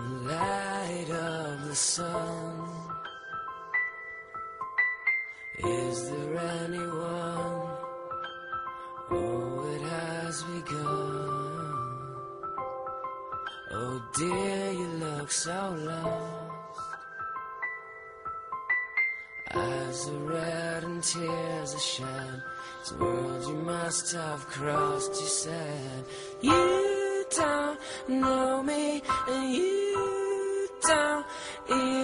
light of the sun. Is there anyone? Oh, it has begun. Oh dear, you look so lost. Eyes are red and tears are shed. A world you must have crossed, you said. You don't know me, if